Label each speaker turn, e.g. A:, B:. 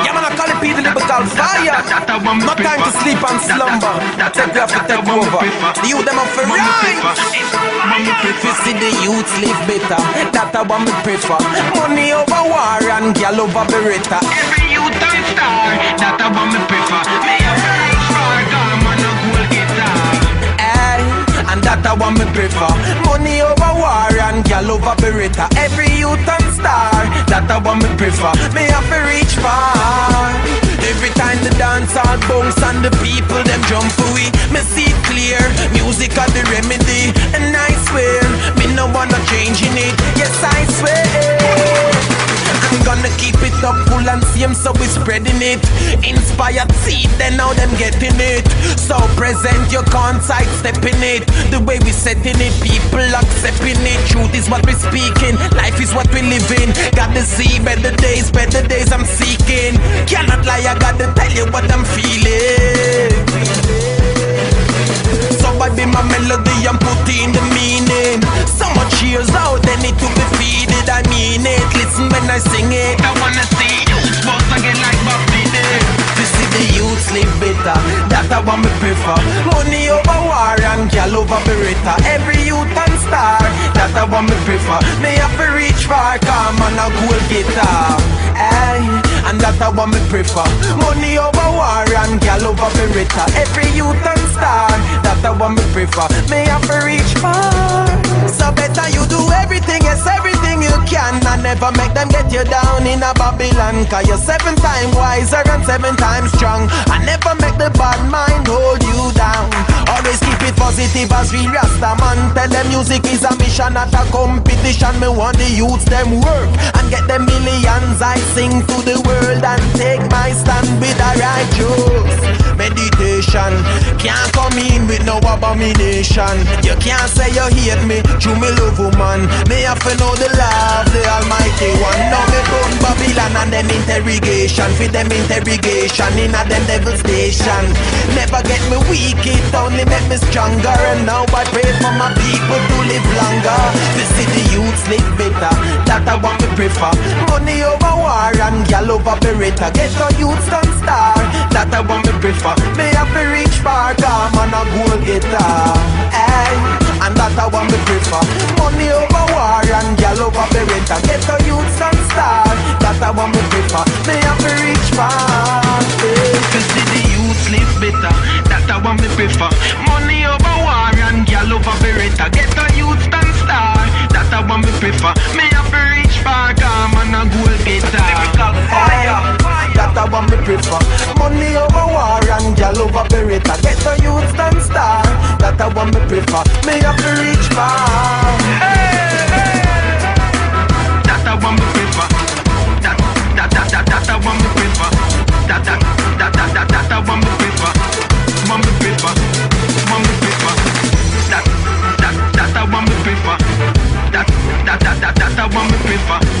A: Yeah, man, I Cali P the lyrical fire. No time to sleep and slumber. Take off to take over. The youth them up for right. If you see the youth live better, that I want me prefer. Money over war and girl over beretta.
B: Every youth and star, that I want me prefer. Me a very far, come on a goal guitar.
A: Hey, and that I want me prefer. Over beretta. Every youth and star, that I want me prefer. Me have to reach far. Every time the dance all bounce and the people them jump away, me see it clear. Music are the remedy, and same, so we spreading it. Inspired seed, then now them getting it. So present your consight, stepping it. The way we setting it, people accepting it. Truth is what we speaking, life is what we living. Got to see better days, better days I'm seeking. Cannot lie, I gotta tell you what I'm feeling. I be my melody and put in the meaning. So much years out, they need to be feeded. I mean it. Listen when I sing it.
B: I wanna see youth boss again like Bob Dylan.
A: To see the youths live better, that I want me prefer. Money over war and girl over beretta. Every youth and star, that I want me prefer. Me have to reach far, come on a cool guitar. Hey, and that I want me prefer. Money over war and girl over beretta. Every youth and star, that I want me prefer. Me have to reach far. Never make them get you down in a Babylon. Cause you're seven times wiser and seven times strong. I never make the bad mind hold you down. Always keep it positive as real Rasta man. Tell them music is a mission, not a competition. Me want the youths them work and get them millions. I sing to the world and take my stand with the righteous. Meditation can't abomination. You can't say you hate me, through me love woman. Me have to know the love, the Almighty One. Now me burn Babylon and them interrogation, for them interrogation in a them devil station. Never get me weak, it only make me stronger. And now I pray for my people to live longer. To see the youths live better, that I want me prefer. Money over war and gal over beretta. Get the youths done star, that I want me prefer. Me have to reach far, come on a goal guitar. Hey, and that I want me prefer. Money over war and gal over beretta. Get the youths done star, prefer Me have to reach far Hey,
B: That I want me prefer. That that that that that I want me prefer. That that that that that that I want me prefer. Want me prefer. Want me prefer. That that that I want me prefer. That that that that that I want me prefer.